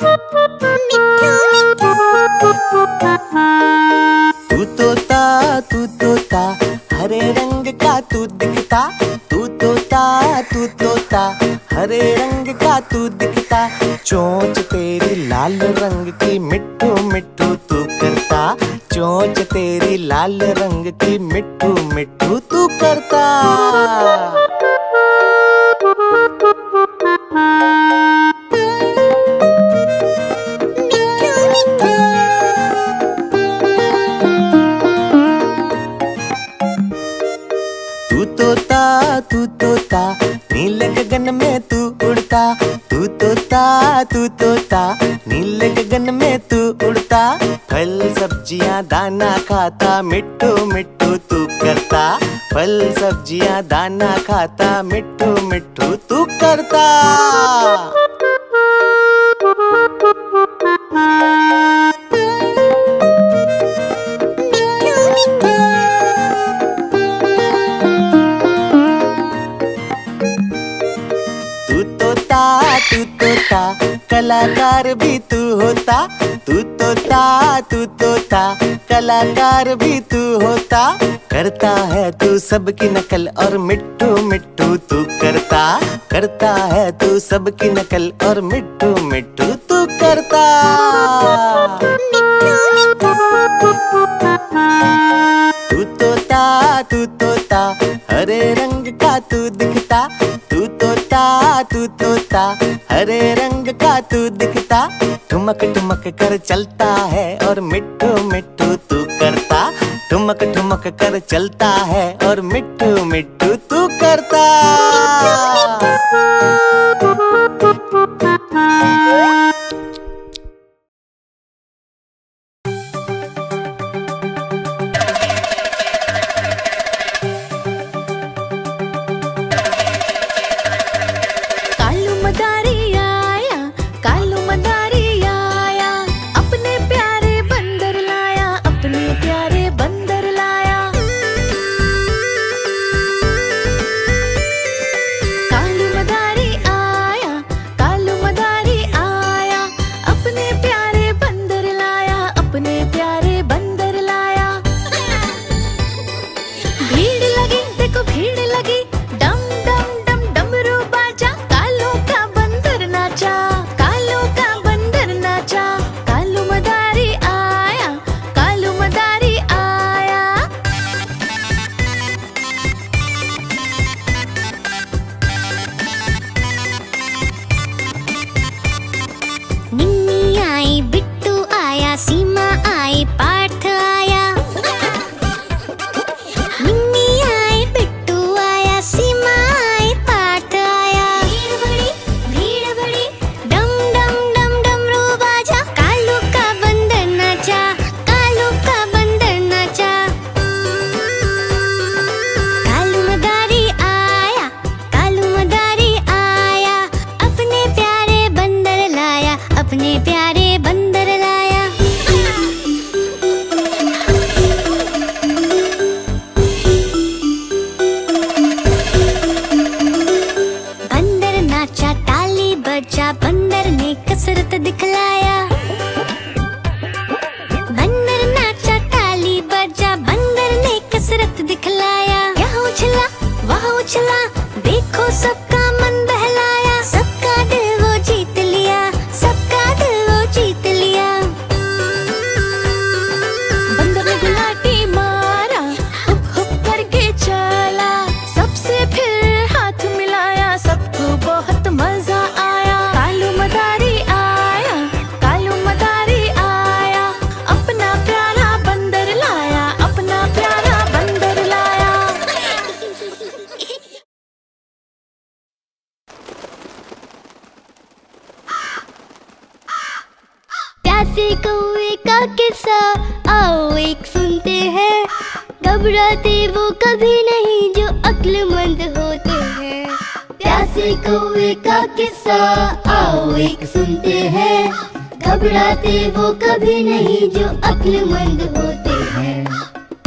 तू तोता तू तोता हरे रंग का तू दिखता। तू तोता तू तोता हरे रंग का तू दिखता। चोंच तेरी लाल रंग की मिट्टू मिट्टू तू करता। चोंच तेरी लाल रंग की मिट्टू मिट्टू तू करता। तू तोता, नीले गगन में तू उड़ता, फल, सब्ज़ियाँ, दाना खाता, मिट्टू मिट्टू तू करता, फल, सब्ज़ियाँ, दाना खाता, मिट्टू मिट्टू तू करता। कलाकार भी तू होता, तू तोता तू तोता। कलाकार भी तू होता, करता है तू सबकी नकल और मिट्टू मिट्टू तू करता। करता है तू सबकी नकल और मिट्टू मिट्टू तू करता। तू तोता तू तोता, हरे रंग का तू दिखता। तू तोता तू तोता, हरे रंग तू दिखता, ठुमक ठुमक कर चलता है और मिट्टू मिट्टू तू करता। ठुमक ठुमक कर चलता है और मिट्टू मिट्टू तू करता। भीड़ लगी। किस्सा आओ, एक सुनते हैं। घबराते वो कभी नहीं जो अक्लमंद होते हैं। प्यासे कौए का किस्सा आओ, एक सुनते हैं। घबराते वो कभी नहीं जो अक्लमंद होते हैं।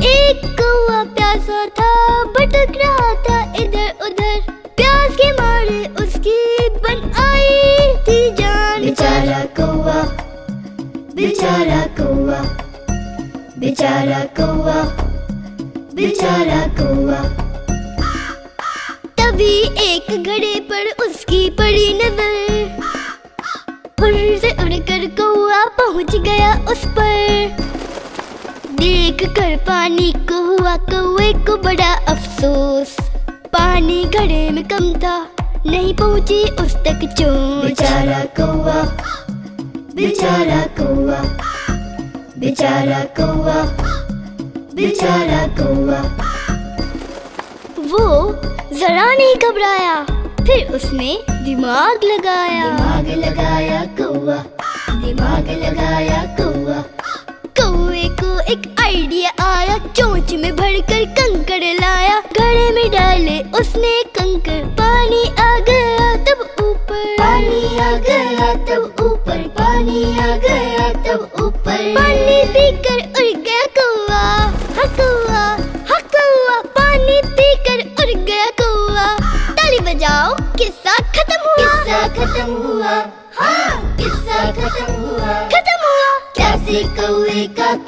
एक कौआ प्यासा था, भटक रहा था इधर उधर बेचारा कौआ बेचारा कौआ बेचारा कौआ तभी एक घड़े पर उसकी पड़ी नज़र उड़ से उड़कर कौआ पहुँच गया उस पर। देख कर पानी को हुआ कौए को बड़ा अफसोस। पानी घड़े में कम था, नहीं पहुँची उस तक चोट बेचारा कौआ बेचारा कौआ बेचारा कौआ बेचारा कौआ वो जरा नहीं घबराया फिर उसने दिमाग लगाया। दिमाग लगाया कौआ दिमाग लगाया कौआ कौए को एक आइडिया आया चोंच में भरकर कंकड़ लाया।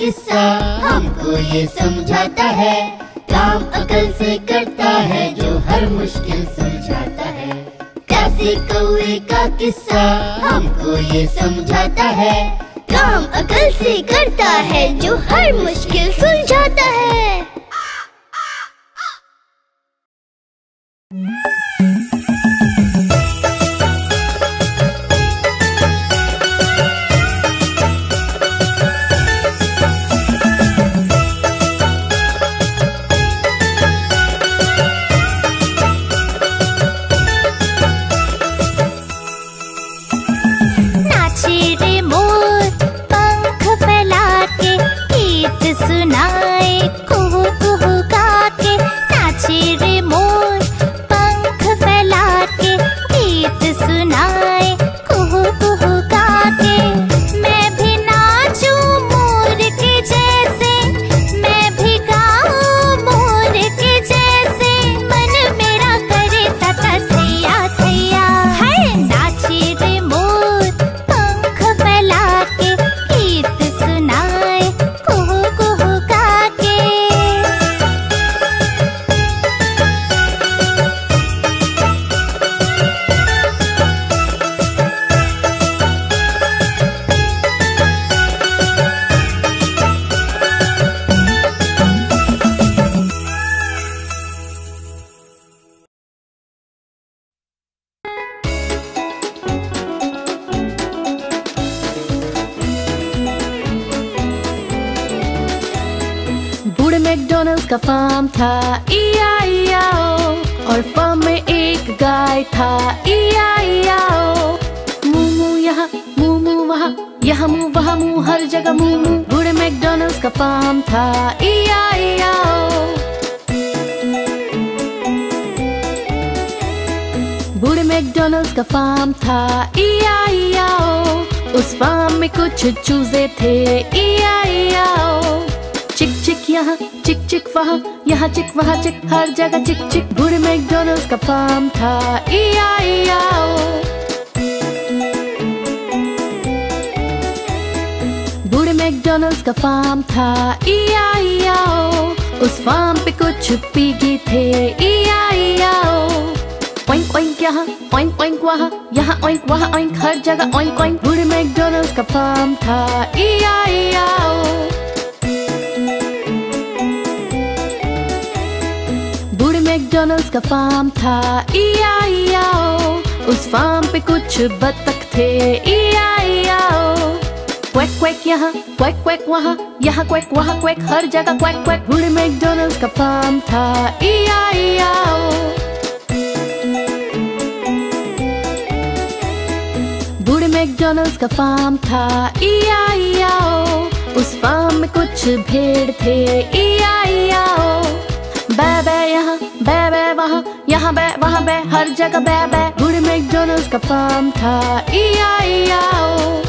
किस्सा हमको ये समझाता है। काम अकल से करता है, जो हर मुश्किल समझाता है। कैसे कौए का किस्सा हमको ये समझाता है। काम अकल से करता है, जो हर मुश्किल सुलझाता है। 那。मैकडोनल्ड्स का फार्म था, इया और फार्म में एक गाय था, इया इया ओ। मू मू यहाँ मू मू वहाँ, यहाँ मुँह वहाँ, मुँह हर जगह मुँह बूढ़े मैकडोनल्ड्स का फार्म था, इया इया मैकडोनल्ड्स का फार्म था, इया उस फार्म में कुछ चूजे थे, इया चिक यहाँ, चिक चिक वहाँ, यहाँ चिक वहाँ चिक, हर जगह चिक चिक। बूढ़े मैकडोनल्ड्स का फार्म था इया इया ओ बूढ़े मैकडोनल्ड्स का फार्म था इया इया ओ उस फार्म पे कुछ पीगी थे इया इया ओ ओइंक ओइंक यहाँ, ओइंक ओइंक वहाँ, यहाँ ओइंक, वहाँ ओइंक, हर जगह ओइंक ओइंक। बूढ़े मैकडोनल्ड्स का फार्म था इया इया ओ मैकडोनल्ड्स का फार्म था। इया इया ओ उस फार्म पे कुछ बतख थे। इया इया ओ क्वैक क्वैक यहाँ। क्वैक क्वैक वहाँ। यहाँ क्वैक वहाँ क्वैक हर जगह क्वैक क्वैक बूढ़े मैकडोनल्ड्स का फार्म था। इया इया ओ बूढ़े मैकडोनल्ड्स का फार्म था। इया ओ उस फार्म में कुछ भेड़ थे। इया इया ओ यहाँ। बै बै, वहाँ, यहाँ बै, वहाँ बै, हर जगह बै बै। में मैकडोनल्ड्स का फार्म था। ई आई ओ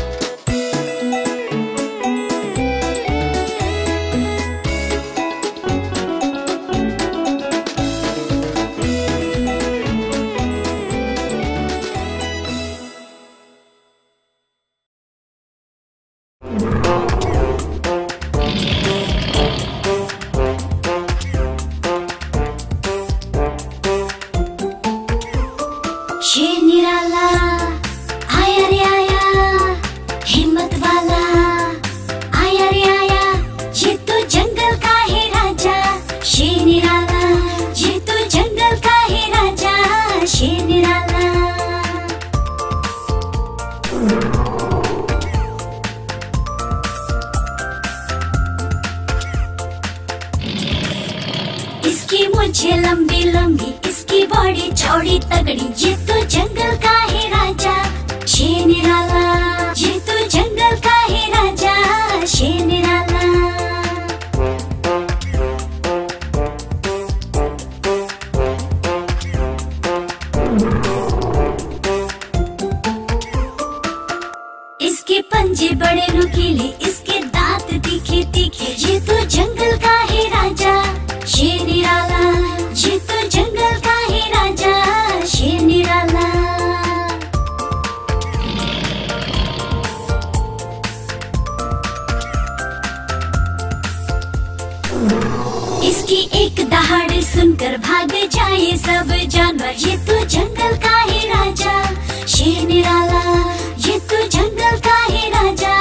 लंबी लंबी, इसकी बॉडी चौड़ी तगड़ी। ये तो जंगल का है राजा ये तो जंगल का है राजा इसके पंजे बड़े नुकीले, इसके जाए सब जानवर। ये तो जंगल का ही राजा, शेर निराला। ये तो जंगल का ही राजा।